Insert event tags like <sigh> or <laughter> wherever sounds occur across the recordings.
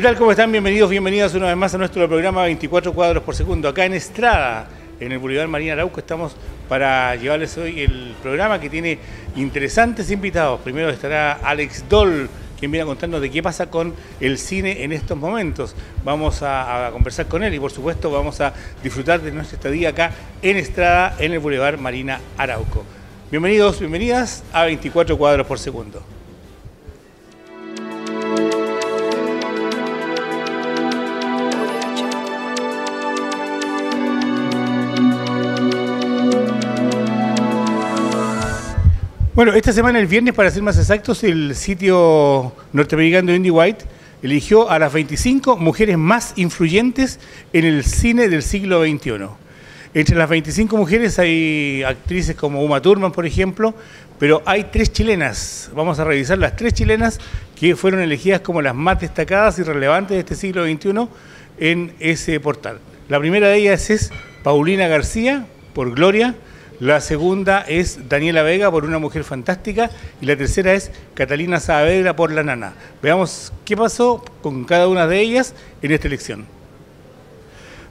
¿Qué tal? ¿Cómo están? Bienvenidos, bienvenidas una vez más a nuestro programa 24 cuadros por segundo. Acá en Estrada, en el Boulevard Marina Arauco, estamos para llevarles hoy el programa que tiene interesantes invitados. Primero estará Alex Doll, quien viene a contarnos de qué pasa con el cine en estos momentos. Vamos a, a, conversar con él y por supuesto vamos a disfrutar de nuestra estadía acá en Estrada, en el Boulevard Marina Arauco. Bienvenidos, bienvenidas a 24 cuadros por segundo. Bueno, esta semana, el viernes, para ser más exactos, el sitio norteamericano Indie White eligió a las 25 mujeres más influyentes en el cine del siglo XXI. Entre las 25 mujeres hay actrices como Uma Thurman, por ejemplo, pero hay tres chilenas. Vamos a revisar las tres chilenas que fueron elegidas como las más destacadas y relevantes de este siglo XXI en ese portal. La primera de ellas es Paulina García, por Gloria, la segunda es Daniela Vega por Una Mujer Fantástica y la tercera es Catalina Saavedra por La Nana. Veamos qué pasó con cada una de ellas en esta elección.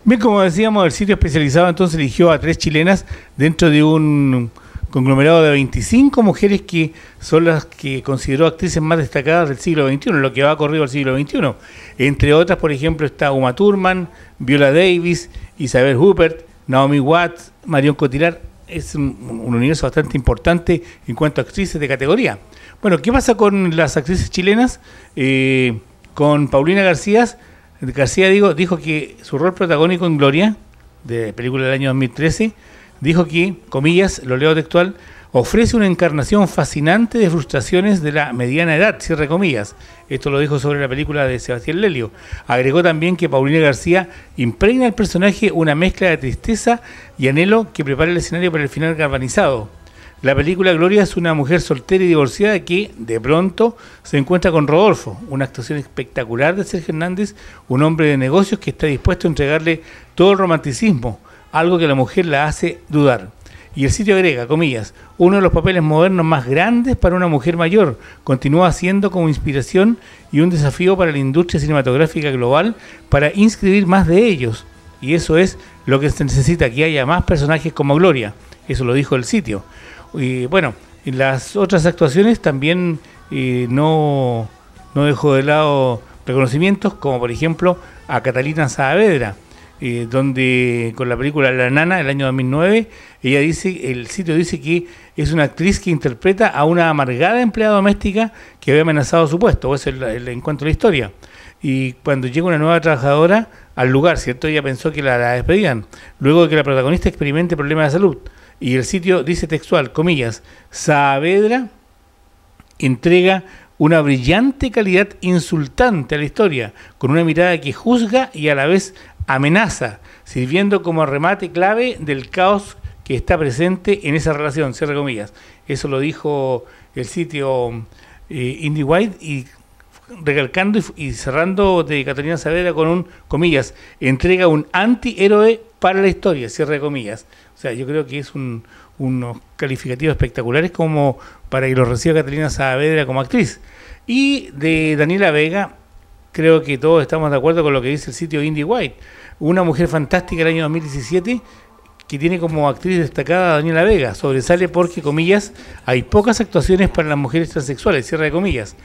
Bien, como decíamos, el sitio especializado entonces eligió a tres chilenas dentro de un conglomerado de 25 mujeres que son las que consideró actrices más destacadas del siglo XXI, lo que va corrido al siglo XXI. Entre otras, por ejemplo, está Uma Thurman, Viola Davis, Isabel Huppert, Naomi Watts, Marion Cotillard, es un, un, universo bastante importante en cuanto a actrices de categoría. Bueno, ¿qué pasa con las actrices chilenas? Eh, con Paulina García, García dijo que su rol protagónico en Gloria, de película del año 2013, dijo que, comillas, lo leo textual, ofrece una encarnación fascinante de frustraciones de la mediana edad, cierre comillas. Esto lo dijo sobre la película de Sebastián Lelio. Agregó también que Paulina García impregna al personaje una mezcla de tristeza y anhelo que prepara el escenario para el final galvanizado. La película Gloria es una mujer soltera y divorciada que, de pronto, se encuentra con Rodolfo, una actuación espectacular de Sergio Hernández, un hombre de negocios que está dispuesto a entregarle todo el romanticismo, algo que la mujer la hace dudar. Y el sitio agrega, comillas, uno de los papeles modernos más grandes para una mujer mayor, continúa siendo como inspiración y un desafío para la industria cinematográfica global para inscribir más de ellos. Y eso es lo que se necesita, que haya más personajes como Gloria. Eso lo dijo el sitio. Y bueno, en las otras actuaciones también eh, no, no dejó de lado reconocimientos, como por ejemplo a Catalina Saavedra, eh, donde con la película La Nana del año 2009, ella dice, el sitio dice que es una actriz que interpreta a una amargada empleada doméstica que había amenazado su puesto, ese es el, el encuentro de la historia. Y cuando llega una nueva trabajadora al lugar, ¿cierto? Ella pensó que la, la despedían, luego de que la protagonista experimente problemas de salud. Y el sitio dice textual, comillas, Saavedra entrega una brillante calidad insultante a la historia, con una mirada que juzga y a la vez amenaza, sirviendo como remate clave del caos que está presente en esa relación, cierre comillas. Eso lo dijo el sitio eh, Indie White y recalcando y, cerrando de Catalina Saavedra con un, comillas, entrega un antihéroe para la historia, cierre comillas. O sea, yo creo que es un, unos calificativos espectaculares como para que lo reciba Catalina Saavedra como actriz. Y de Daniela Vega, creo que todos estamos de acuerdo con lo que dice el sitio Indie White. Una mujer fantástica del año 2017 que tiene como actriz destacada a Daniela Vega. Sobresale porque, comillas, hay pocas actuaciones para las mujeres transexuales, cierre de comillas.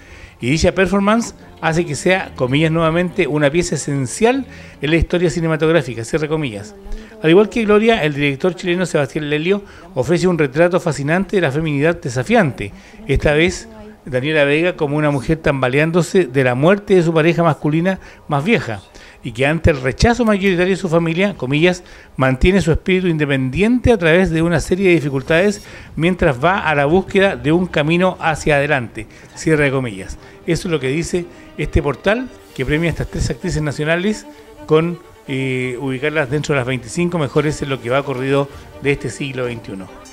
Y dicha performance hace que sea, comillas nuevamente, una pieza esencial en la historia cinematográfica, cierre comillas. Al igual que Gloria, el director chileno Sebastián Lelio ofrece un retrato fascinante de la feminidad desafiante. Esta vez Daniela Vega como una mujer tambaleándose de la muerte de su pareja masculina más vieja y que ante el rechazo mayoritario de su familia, comillas, mantiene su espíritu independiente a través de una serie de dificultades mientras va a la búsqueda de un camino hacia adelante, cierre de comillas. Eso es lo que dice este portal que premia a estas tres actrices nacionales con eh, ubicarlas dentro de las 25 mejores en lo que va corrido de este siglo XXI.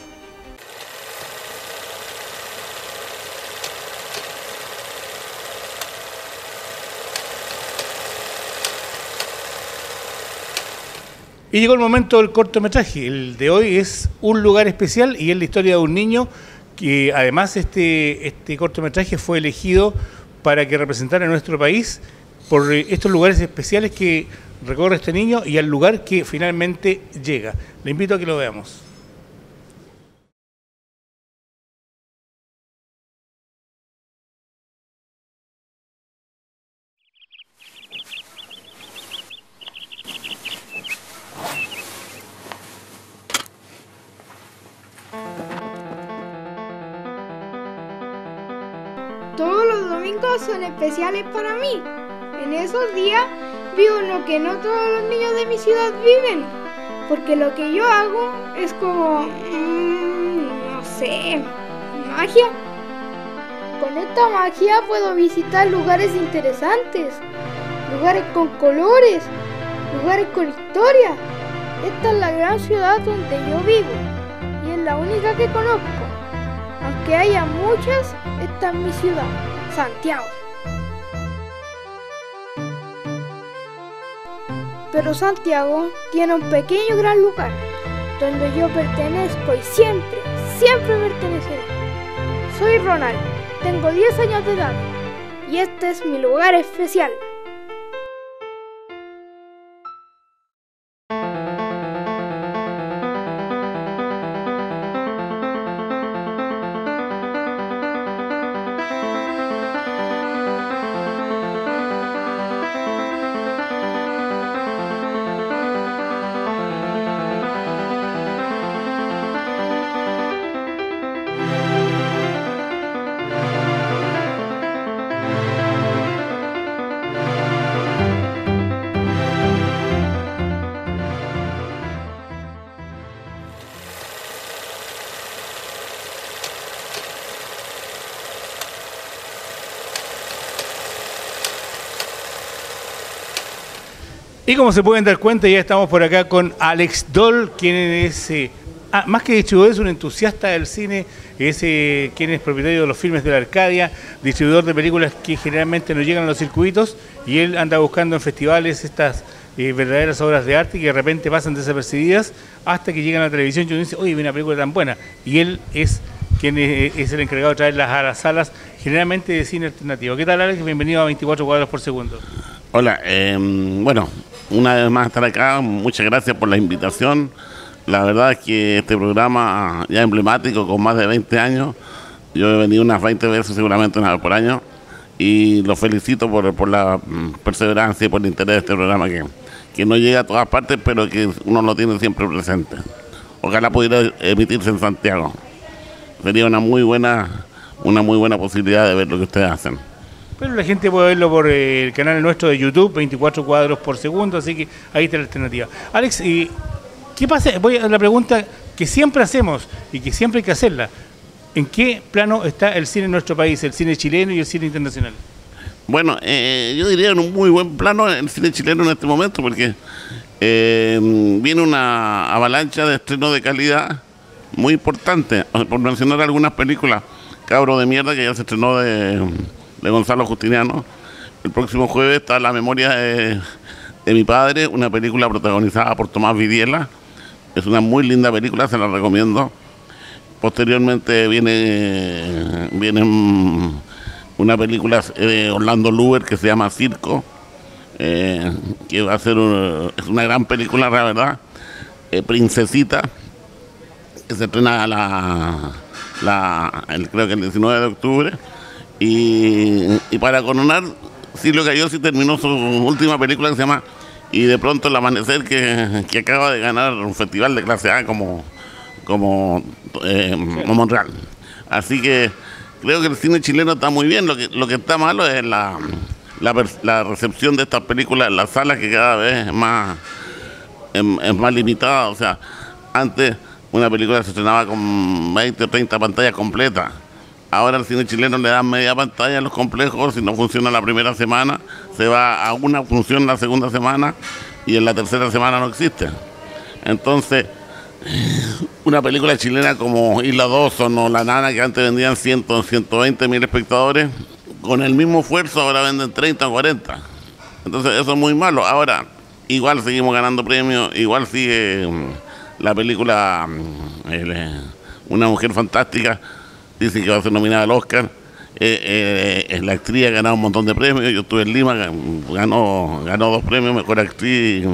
Y llegó el momento del cortometraje. El de hoy es Un lugar especial y es la historia de un niño que además este, este cortometraje fue elegido para que representara a nuestro país por estos lugares especiales que recorre este niño y al lugar que finalmente llega. Le invito a que lo veamos. Son especiales para mí. En esos días vivo lo que no todos los niños de mi ciudad viven. Porque lo que yo hago es como... mmm, no sé... magia. Con esta magia puedo visitar lugares interesantes. Lugares con colores. Lugares con historia. Esta es la gran ciudad donde yo vivo. Y es la única que conozco. Aunque haya muchas, esta es mi ciudad, Santiago. Pero Santiago tiene un pequeño gran lugar donde yo pertenezco y siempre, siempre perteneceré. Soy Ronald, tengo 10 años de edad y este es mi lugar especial. Y como se pueden dar cuenta, ya estamos por acá con Alex Doll, quien es, eh, ah, más que distribuidor, es un entusiasta del cine, es eh, quien es propietario de los filmes de la Arcadia, distribuidor de películas que generalmente no llegan a los circuitos, y él anda buscando en festivales estas eh, verdaderas obras de arte que de repente pasan desapercibidas hasta que llegan a la televisión y uno dice, oye, una película tan buena. Y él es quien es, es el encargado de traerlas a las salas, generalmente de cine alternativo. ¿Qué tal, Alex? Bienvenido a 24 cuadros por segundo. Hola, eh, bueno, una vez más estar acá, muchas gracias por la invitación. La verdad es que este programa ya emblemático, con más de 20 años, yo he venido unas 20 veces seguramente una vez por año y lo felicito por, por la mm, perseverancia y por el interés de este programa que, que no llega a todas partes, pero que uno lo tiene siempre presente. Ojalá pudiera emitirse en Santiago. Sería una muy buena, una muy buena posibilidad de ver lo que ustedes hacen. Pero la gente puede verlo por eh, el canal nuestro de YouTube, 24 cuadros por segundo, así que ahí está la alternativa. Alex, ¿y ¿qué pasa? Voy a la pregunta que siempre hacemos y que siempre hay que hacerla. ¿En qué plano está el cine en nuestro país, el cine chileno y el cine internacional? Bueno, eh, yo diría en un muy buen plano el cine chileno en este momento, porque eh, viene una avalancha de estreno de calidad muy importante. Por mencionar algunas películas, Cabro de Mierda, que ya se estrenó de, de Gonzalo Justiniano. El próximo jueves está La memoria de, de mi padre, una película protagonizada por Tomás Vidiela. Es una muy linda película, se la recomiendo. Posteriormente viene, mm, una película de Orlando Luber que se llama Circo, eh, que va a ser es una gran película, la verdad. Eh, Princesita, que se estrena la- el- creo que el 19 de octubre. Y, para coronar, Silvio Cayosi terminó su última película que se llama Y de pronto el amanecer, que, que acaba de ganar un festival de clase A como, como eh, Monreal. Así que creo que el cine chileno está muy bien. Lo que, lo que está malo es la, la recepción de estas películas en las salas, que cada vez es más, es, es más limitada. O sea, antes una película se estrenaba con 20 o 30 pantallas completas. Ahora al cine chileno le dan media pantalla en los complejos, si no funciona la primera semana, se va a una función la segunda semana y en la tercera semana no existe. Entonces, <laughs> una película chilena como Isla Dawson o La Nana, que antes vendían 100, 120 mil espectadores, con el mismo esfuerzo ahora venden 30 o 40. Entonces eso es muy malo. Ahora, igual seguimos ganando premios, igual sigue mm, la película mm, el, eh, Una mujer fantástica, dice que va a ser nominada al Oscar. Eh, eh, la actriz ha ganado un montón de premios. Yo estuve en Lima, ganó, ganó dos premios, mejor actriz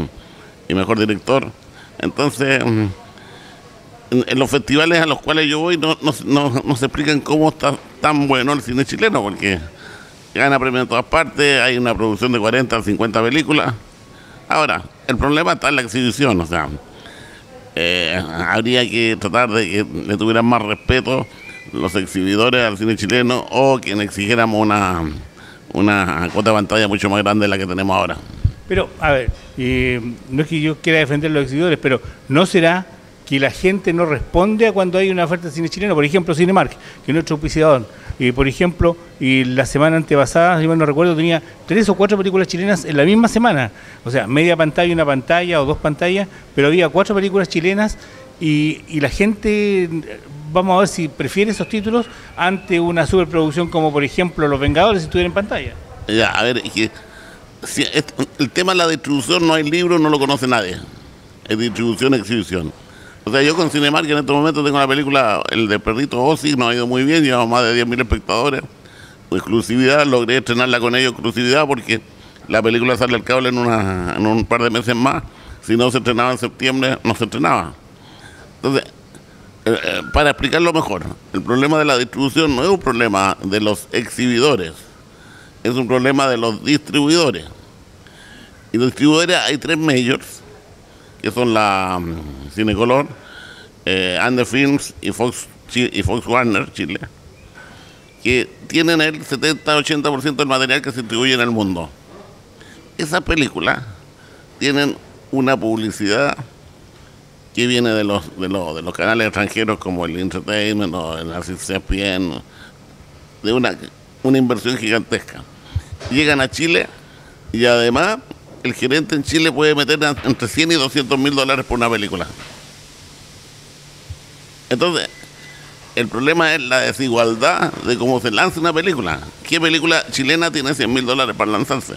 y, mejor director. Entonces, mm, en, los festivales a los cuales yo voy no, no, se explican cómo está tan bueno el cine chileno, porque gana premios en todas partes, hay una producción de 40 o 50 películas. Ahora, el problema está en la exhibición, o sea, eh, habría que tratar de que le tuvieran más respeto los exhibidores al cine chileno o que exigiéramos una, una cuota de pantalla mucho más grande de la que tenemos ahora. Pero, a ver, no es que yo quiera defender los exhibidores, pero ¿no será que la gente no responde a cuando hay una oferta de cine chileno? Por ejemplo, Cinemark, que es nuestro auspiciador y por ejemplo, y la semana antepasada, si mal no recuerdo, tenía tres o cuatro películas chilenas en la misma semana. O sea, media pantalla, una pantalla o dos pantallas, pero había cuatro películas chilenas y, la gente, vamos a ver si prefiere esos títulos ante una superproducción como por ejemplo Los Vengadores si estuviera en pantalla. Ya, a ver, si el tema de la distribución no hay libro, no lo conoce nadie. Es distribución, exhibición. O sea, yo con Cinemark en este momento tengo la película, el de Perrito Ozzy, nos ha ido muy bien, llevamos más de 10.000 espectadores. Exclusividad, logré estrenarla con ellos, exclusividad, porque la película sale al cable en, en un par de meses más. Si no se estrenaba en septiembre, no se estrenaba. Entonces, eh, eh, para explicarlo mejor, el problema de la distribución no es un problema de los exhibidores, es un problema de los distribuidores. Y los distribuidores hay tres majors que son la mm, Cinecolor, eh, Films y Fox, y Fox Warner Chile, que tienen el 70-80% del material que se distribuye en el mundo. Esas películas tienen una publicidad que viene de los, de los, de los canales extranjeros como el Entertainment o el ESPN, de una, una inversión gigantesca. Llegan a Chile y además el gerente en Chile puede meter entre 100 y 200 mil dólares por una película. Entonces, el problema es la desigualdad de cómo se lanza una película. ¿Qué película chilena tiene 100 mil dólares para lanzarse?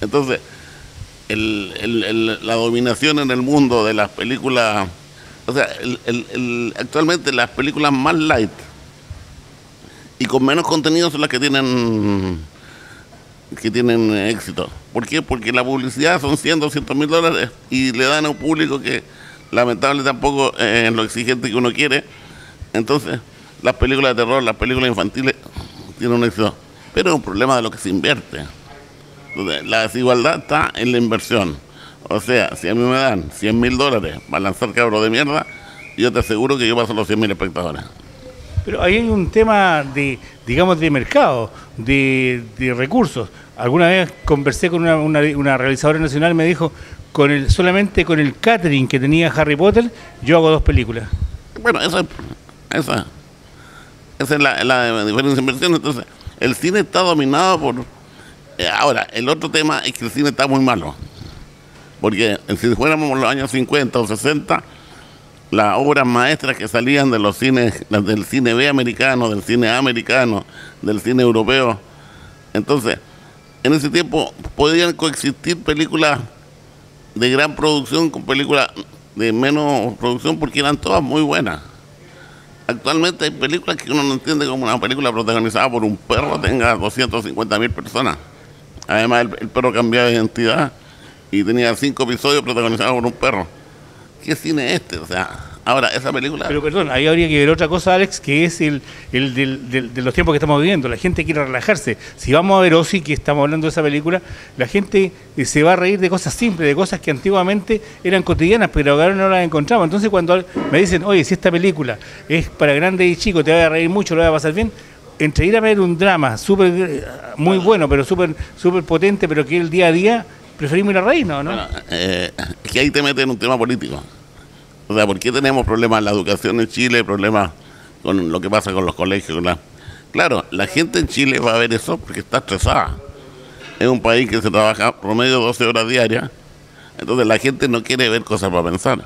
Entonces, la dominación en el mundo de las películas, o sea, actualmente las películas más light y con menos contenido son las que tienen que tienen éxito. ¿Por qué? Porque la publicidad son 100, 200 mil dólares y le dan a un público que lamentable tampoco eh, es lo exigente que uno quiere. Entonces, las películas de terror, las películas infantiles tienen un éxito. Pero es un problema de lo que se invierte. La desigualdad está en la inversión. O sea, si a mí me dan 100 mil dólares para lanzar cabro de mierda, yo te aseguro que yo paso los 100 mil espectadores. Pero ahí hay un tema de, digamos, de mercado, de, recursos. Alguna vez conversé con una, realizadora nacional y me dijo, con el, solamente con el catering que tenía Harry Potter, yo hago dos películas. Bueno, esa, esa, esa es la, la diferencia de inversión. Entonces, el cine está dominado por... Eh, ahora, el otro tema es que el cine está muy malo. Porque si fuéramos los años 50 o 60 las obras maestras que salían de los cines, del cine B americano, del cine americano, del cine europeo. Entonces, en ese tiempo podían coexistir películas de gran producción con películas de menos producción porque eran todas muy buenas. Actualmente hay películas que uno no entiende como una película protagonizada por un perro tenga 250 mil personas. Además, el, perro cambiaba de identidad y tenía cinco episodios protagonizados por un perro. ¿qué cine es este? O sea, ahora, esa película... Pero perdón, ahí habría que ver otra cosa, Alex, que es el, el del, de los tiempos que estamos viviendo. La gente quiere relajarse. Si vamos a ver Ozzy, que estamos hablando de esa película, la gente eh, se va a reír de cosas simples, de cosas que antiguamente eran cotidianas, pero ahora no las encontramos. Entonces cuando me dicen, oye, si esta película es para grandes y chicos, te va a reír mucho, lo va a pasar bien, entre ir a ver un drama súper eh, muy bueno, pero súper super potente, pero que el día a día preferimos ir a reír, ¿no? Bueno, eh, que ahí te metes en un tema político. O sea, ¿por qué tenemos problemas en la educación en Chile, problemas con lo que pasa con los colegios? Claro, la gente en Chile va a ver eso porque está estresada. Es un país que se trabaja promedio 12 horas diarias, entonces la gente no quiere ver cosas para pensar.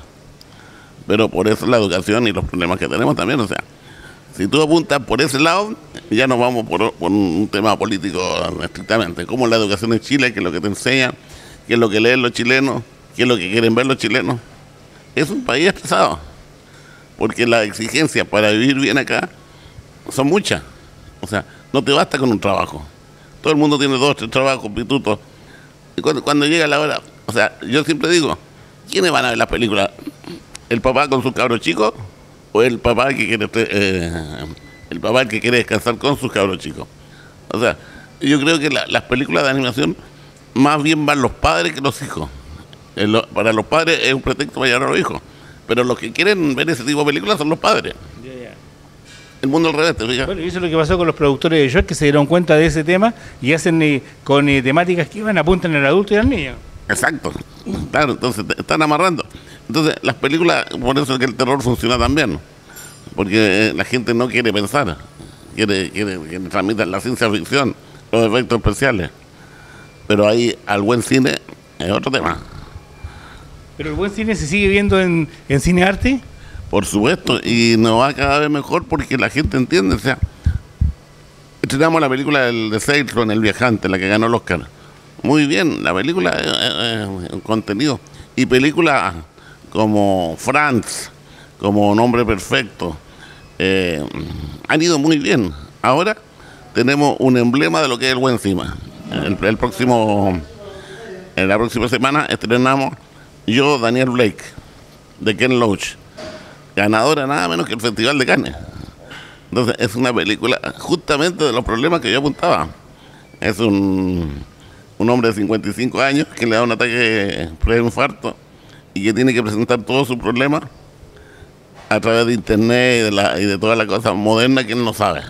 Pero por eso la educación y los problemas que tenemos también, o sea, si tú apuntas por ese lado, ya nos vamos por, un tema político estrictamente. Como la educación en Chile, que es lo que te enseñan, que es lo que leen los chilenos, que es lo que quieren ver los chilenos. Es un país estresado, porque las exigencias para vivir bien acá son muchas. O sea, No te basta con un trabajo. Todo el mundo tiene dos, tres trabajos, pitutos. Y cuando, cuando llega la hora, o sea, yo siempre digo, ¿quiénes van a ver las películas? ¿El papá con sus cabros chicos? ¿O el papá que quiere eh, el papá que quiere descansar con sus cabros chicos? O sea, yo creo que las películas de animación más bien van los padres que los hijos. para los padres es un pretexto para llevar a los hijos. Pero los que quieren ver ese tipo de películas son los padres. El mundo al revés, ¿te Bueno, y eso es lo que pasó con los productores de Shrek, que se dieron cuenta de ese tema y hacen eh, con eh, temáticas que iban, apuntan al adulto y al niño. Exacto. Claro, entonces están amarrando. Entonces, las películas, por eso es que el terror funciona también. Porque eh, la gente no quiere pensar, quiere, quiere que transmitan la ciencia ficción, los efectos especiales. Pero ahí al buen cine es otro tema. ¿Pero el buen cine se sigue viendo en, en cine arte? Por supuesto, y nos va cada vez mejor porque la gente entiende. O sea, estrenamos la película del, de Salesman, El Viajante, la que ganó el Oscar. Muy bien, la película es un contenido. Y películas como Franz, como Nombre Perfecto, eh, han ido muy bien. Ahora tenemos un emblema de lo que es el buen. El, el próximo, en la próxima semana estrenamos Yo, Daniel Blake, de Ken Loach ganadora nada menos que el Festival de Cannes. Entonces es una película justamente de los problemas que yo apuntaba. Es un, un hombre de 55 años que le da un ataque preinfarto y que tiene que presentar todos sus problemas a través de internet y de, la, y de toda la cosa moderna que él no sabe.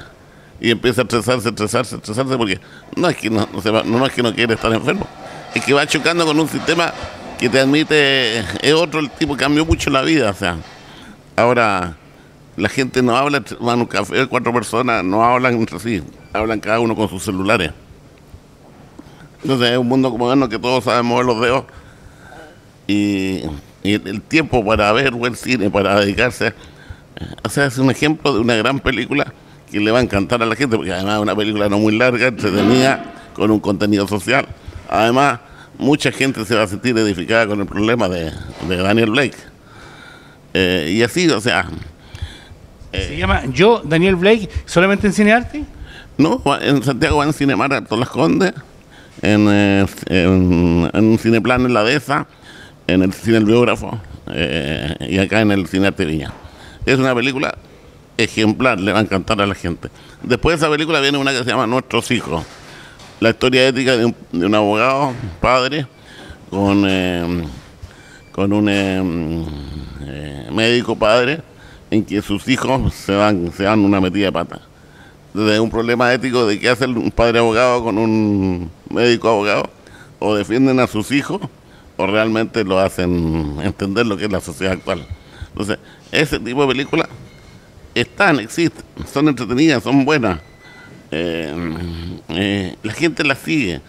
Y empieza a estresarse, estresarse, estresarse porque no es que no, no, no es que no quiere estar enfermo, es que va chocando con un sistema que te admite, es otro el tipo, cambió mucho la vida, o sea. Ahora, la gente no habla, van un café, cuatro personas, no hablan entre sí, hablan cada uno con sus celulares. Entonces es un mundo moderno que todos saben mover los dedos y, el tiempo para ver buen cine, para dedicarse. O sea, es un ejemplo de una gran película que le va a encantar a la gente, porque además es una película no muy larga, entretenida, con un contenido social. Además, mucha gente se va a sentir edificada con el problema de Daniel Blake. Eh, y así, o sea. ¿Se llama Yo, Daniel Blake, solamente en Cine Arte? No, en Santiago va en Cinemar a Las Condes, en, eh, en, en, un cineplan en La Dehesa, en el Cine El Biógrafo eh, y acá en el Cine Arte Viña. Es una película ejemplar, le va a encantar a la gente. Después de esa película viene una que se llama Nuestros Hijos, la historia ética de un, de un abogado, padre, con con un em, eh, médico padre en que sus hijos se dan, se dan una metida de pata. Desde un problema ético de qué hace un padre abogado con un médico abogado, o defienden a sus hijos, o realmente lo hacen entender lo que es la sociedad actual. Entonces, ese tipo de películas están, existen, son entretenidas, son buenas. Eh, eh, la gente las sigue.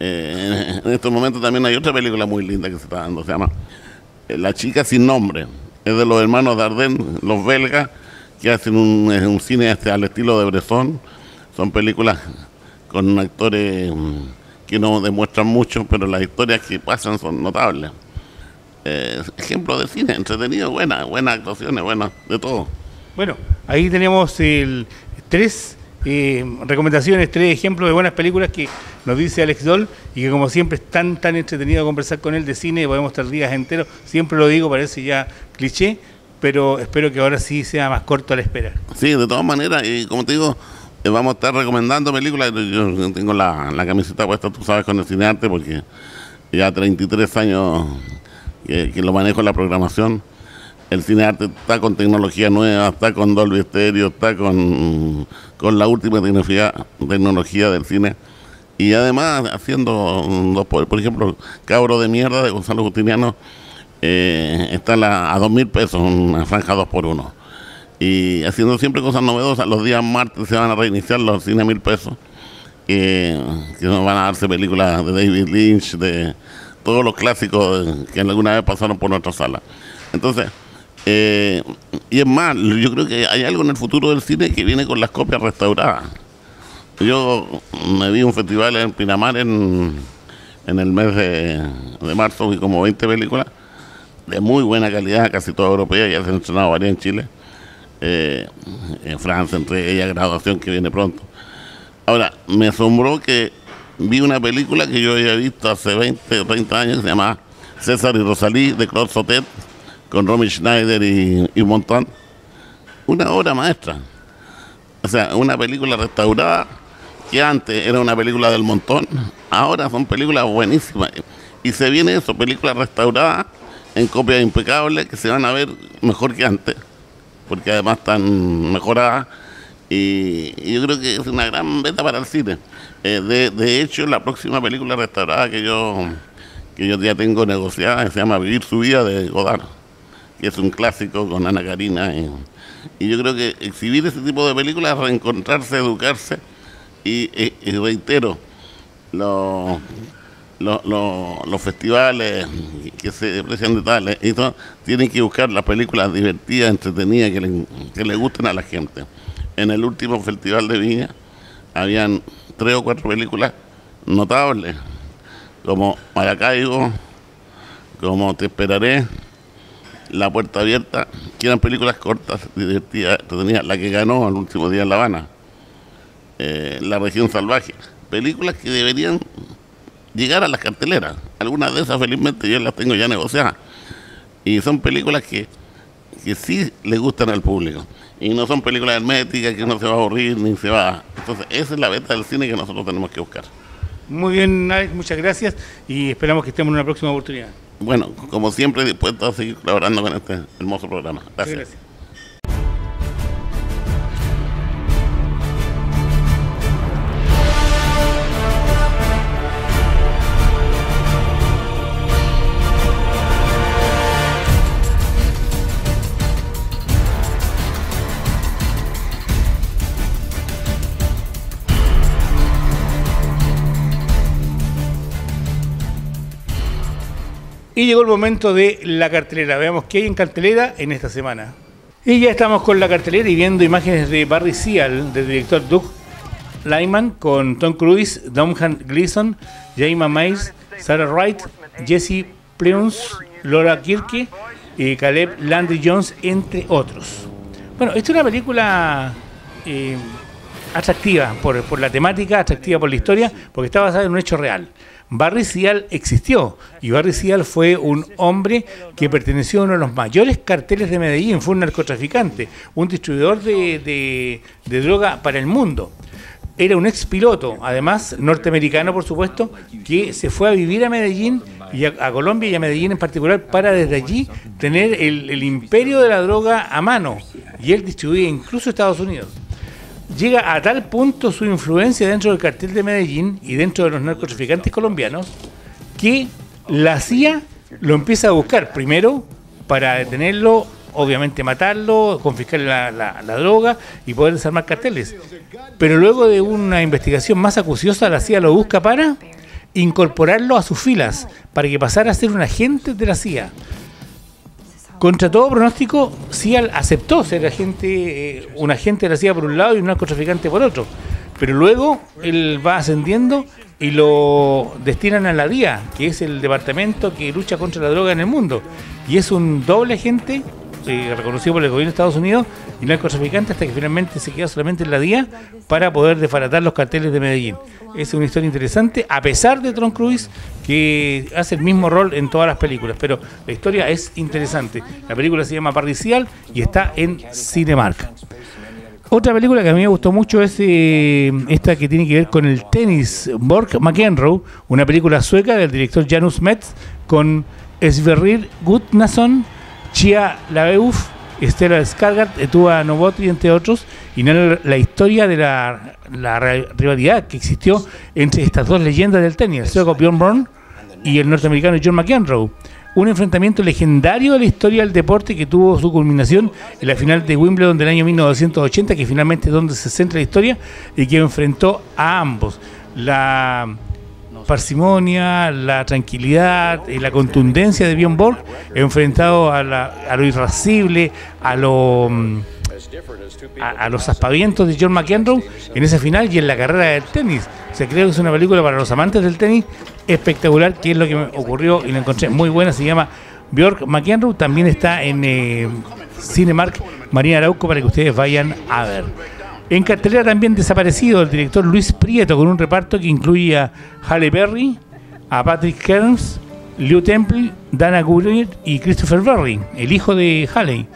en estos momentos también hay otra película muy linda que se está dando, se llama eh, la chica sin nombre. Es de los hermanos Dardenne, los belgas, que hacen un, un cine este, al estilo de Bresson. Son películas con actores mm, que no demuestran mucho, pero las historias que pasan son notables. Eh, ejemplo de cine, entretenido, buena, buenas actuaciones, buenas, de todo. Bueno, ahí tenemos el tres eh, recomendaciones, tres ejemplos de buenas películas que nos dice Alex Doll y que como siempre es tan, tan entretenido conversar con él de cine, podemos estar días enteros, siempre lo digo, parece ya cliché, pero espero que ahora sí sea más corto a la espera. Sí, de todas maneras, y como te digo, vamos a estar recomendando películas, yo tengo la, camiseta puesta, tú sabes, con el cinearte, porque ya 33 años que, lo manejo en la programación el cine arte está con tecnología nueva, está con Dolby Stereo, está con, con la última tecnología, tecnología del cine. Y además haciendo, por ejemplo, Cabro de Mierda de Gonzalo Justiniano, eh, está a dos mil pesos, una franja dos por uno. Y haciendo siempre cosas novedosas, los días martes se van a reiniciar los cines mil pesos, que nos van a darse películas de David Lynch, de todos los clásicos que alguna vez pasaron por nuestra sala. Entonces, eh, y es más, yo creo que hay algo en el futuro del cine que viene con las copias restauradas. Yo me vi un festival en Pinamar en, el mes de, marzo, y como 20 películas de muy buena calidad, casi toda europea, ya se han estrenado varias en Chile, eh, en Francia, entre ellas Graduación que viene pronto. Ahora, me asombró que vi una película que yo había visto hace 20 o 30 años se llama César y Rosalí de Claude Sautet con Romy Schneider y, y un montón. Una obra maestra. O sea, una película restaurada que antes era una película del montón, ahora son películas buenísimas. Y se viene eso, películas restauradas en copias impecables que se van a ver mejor que antes, porque además están mejoradas. Y, yo creo que es una gran beta para el cine. Eh, de, de, hecho, la próxima película restaurada que yo, que yo ya tengo negociada se llama Vivir su vida de Godard, que es un clásico con Ana Karina. Y, y yo creo que exhibir ese tipo de películas, reencontrarse, educarse, y, reitero, los, festivales que se aprecian de tales, tienen que buscar las películas divertidas, entretenidas, que le, que le gusten a la gente. En el último festival de Viña habían tres o cuatro películas notables, como Maracaibo, como Te Esperaré, La Puerta Abierta, que eran películas cortas, divertidas, entretenidas, la que ganó el último día en La Habana. Eh, la región salvaje. Películas que deberían llegar a las carteleras. Algunas de esas felizmente yo las tengo ya negociadas. Y son películas que, que sí le gustan al público. Y no son películas herméticas que no se va a aburrir ni se va. Entonces esa es la venta del cine que nosotros tenemos que buscar. Muy bien, muchas gracias y esperamos que estemos en una próxima oportunidad. Bueno, como siempre, dispuesto a seguir colaborando con este hermoso programa. gracias. Y llegó el momento de la cartelera. Veamos qué hay en cartelera en esta semana. Y ya estamos con la cartelera y viendo imágenes de Barry Seal, del director Doug Lyman, con Tom Cruise, Domhnall Gleeson, Jaima Mays, Sarah Wright, Jesse Plemons, Laura Kirke, y Caleb Landry Jones, entre otros. Bueno, esta es una película eh, atractiva por la temática, atractiva por la historia, porque está basada en un hecho real. Barry Seal existió y Barry Seal fue un hombre que perteneció a uno de los mayores carteles de Medellín, fue un narcotraficante, un distribuidor de, droga para el mundo. Era un ex piloto, además norteamericano por supuesto, que se fue a vivir a Medellín y a, Colombia y a Medellín en particular para desde allí tener el, el imperio de la droga a mano y él distribuía incluso Estados Unidos llega a tal punto su influencia dentro del cartel de Medellín y dentro de los narcotraficantes colombianos que la CIA lo empieza a buscar primero para detenerlo, obviamente matarlo, confiscar la, la, droga y poder desarmar carteles. Pero luego de una investigación más acuciosa, la CIA lo busca para incorporarlo a sus filas, para que pasara a ser un agente de la CIA. Contra todo pronóstico, Cial aceptó ser agente, eh, un agente de la CIA por un lado y un narcotraficante por otro. Pero luego él va ascendiendo y lo destinan a la DIA, que es el departamento que lucha contra la droga en el mundo. Y es un doble agente eh, reconocido por el gobierno de Estados Unidos y narcotraficante hasta que finalmente se queda solamente en la DIA para poder desbaratar los carteles de Medellín. Es una historia interesante, a pesar de Tron Cruise, que hace el mismo rol en todas las películas, pero la historia es interesante. La película se llama Parcial y está en Cinemark. Otra película que a mí me gustó mucho es eh, esta que tiene que ver con el tenis, Borg McEnroe, una película sueca del director Janus Metz con Sverrir Gudnason, Chia Labeuf, Estela Skargard, Etua Novotri, entre otros, y la historia de la, rivalidad que existió entre estas dos leyendas del tenis, el sueco Bjorn Born y el norteamericano John McEnroe. Un enfrentamiento legendario de la historia del deporte que tuvo su culminación en la final de Wimbledon del año 1980, que finalmente es donde se centra la historia y que enfrentó a ambos. La parsimonia, la tranquilidad y la contundencia de Bjorn Borg enfrentado a, a lo irascible, a lo a, los aspavientos de John McEnroe en esa final y en la carrera del tenis. Se cree que es una película para los amantes del tenis espectacular, que es lo que me ocurrió y la encontré muy buena. Se llama Björk McEnroe. También está en eh, Cinemark Marina Arauco para que ustedes vayan a ver. En cartelera también desaparecido el director Luis Prieto con un reparto que incluía a Halle Berry, a Patrick Kearns, Lew Temple, Dana Goodyear y Christopher Berry, el hijo de Halley.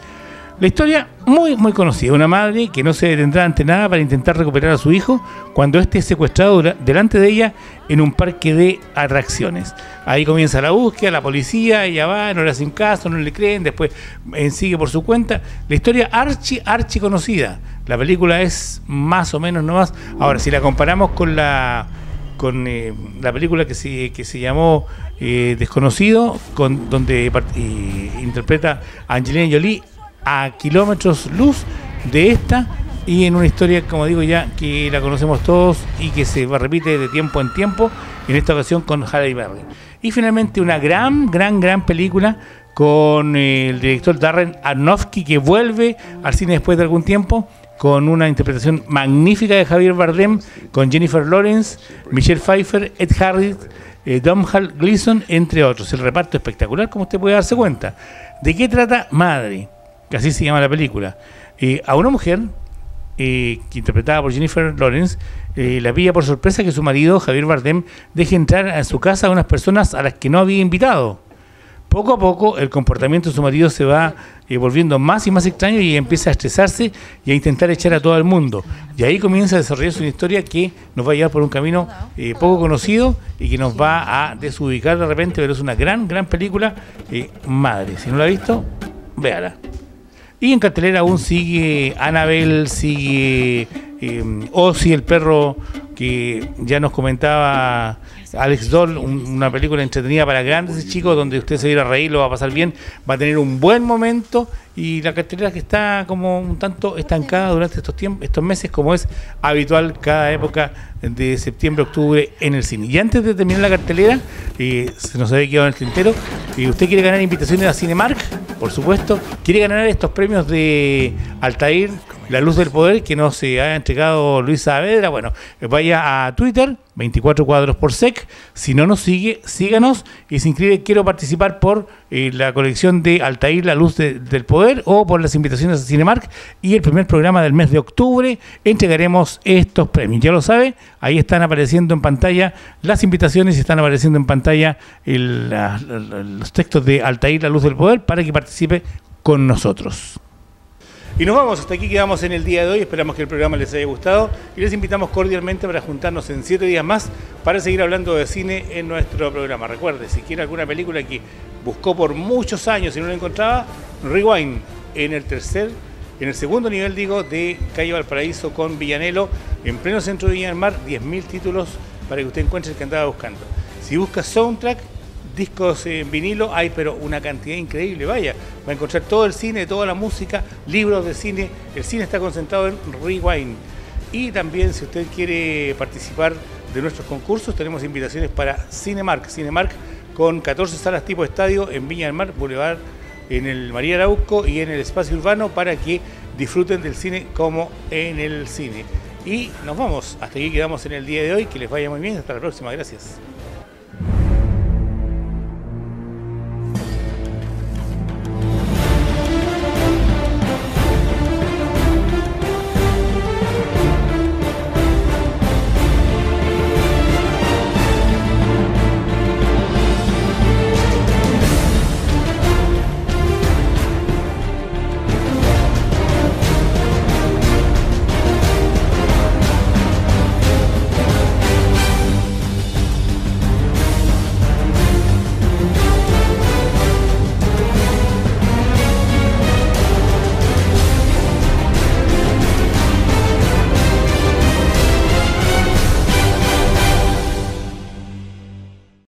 La historia muy muy conocida, una madre que no se detendrá ante nada para intentar recuperar a su hijo cuando éste es secuestrado delante de ella en un parque de atracciones. Ahí comienza la búsqueda, la policía, ella va, no le hacen caso, no le creen, después eh, sigue por su cuenta. La historia archi, archi conocida. La película es más o menos nomás. Ahora, si la comparamos con la con eh, la película que se, que se llamó eh, Desconocido, con, donde interpreta Angelina Jolie, a kilómetros luz de esta y en una historia, como digo ya, que la conocemos todos y que se repite de tiempo en tiempo, en esta ocasión con Halle Berry. Y finalmente una gran, gran, gran película con eh, el director Darren Aronofsky que vuelve al cine después de algún tiempo con una interpretación magnífica de Javier Bardem, con Jennifer Lawrence, Michelle Pfeiffer, Ed Harris, eh, Domhnall Gleeson, entre otros. El reparto espectacular, como usted puede darse cuenta. ¿De qué trata Madre? Que así se llama la película, eh, a una mujer eh, que interpretada por Jennifer Lawrence, eh, la pilla por sorpresa que su marido, Javier Bardem, deje entrar a su casa a unas personas a las que no había invitado. Poco a poco el comportamiento de su marido se va volviendo más y más extraño y empieza a estresarse y a intentar echar a todo el mundo. Y ahí comienza a desarrollarse una historia que nos va a llevar por un camino poco conocido y que nos va a desubicar de repente, pero es una gran, gran película. madre, si no la ha visto, véala. Y en cartelera aún sigue Annabel, sigue eh, Ozzy, el perro que ya nos comentaba Alex Doll, una película entretenida para grandes chicos, donde usted se va a ir a reír, lo va a pasar bien, va a tener un buen momento y la cartelera que está como un tanto estancada durante estos tiempos, estos meses, como es habitual cada época de septiembre, octubre en el cine. Y antes de terminar la cartelera, eh, se nos había quedado en el tintero, y eh, usted quiere ganar invitaciones a Cinemark, por supuesto, quiere ganar estos premios de Altair la luz del poder que nos ha entregado Luis Saavedra. Bueno, vaya a Twitter, 24 cuadros por sec. Si no nos sigue, síganos y se inscribe. Quiero participar por eh, la colección de Altair, la luz del poder, o por las invitaciones a Cinemark. Y el primer programa del mes de octubre entregaremos estos premios. Ya lo sabe, ahí están apareciendo en pantalla las invitaciones y están apareciendo en pantalla los textos de Altair, la luz del poder, para que participe con nosotros. Y nos vamos, hasta aquí quedamos en el día de hoy, esperamos que el programa les haya gustado y les invitamos cordialmente para juntarnos en siete días más para seguir hablando de cine en nuestro programa. Recuerde, si quiere alguna película que buscó por muchos años y no la encontraba, Rewind en el tercer, en el segundo nivel digo, de Calle Valparaíso con Villanelo, en pleno centro de Viña del Mar, 10.000 títulos para que usted encuentre el que andaba buscando. Si busca soundtrack, discos en vinilo hay, pero una cantidad increíble, vaya, va a encontrar todo el cine, toda la música, libros de cine, el cine está concentrado en Rewind. Y también si usted quiere participar de nuestros concursos, tenemos invitaciones para Cinemark, Cinemark con 14 salas tipo estadio en Viña del Mar, Boulevard, en el María Arauco y en el espacio urbano para que disfruten del cine como en el cine. Y nos vamos, hasta aquí quedamos en el día de hoy, que les vaya muy bien, hasta la próxima, gracias.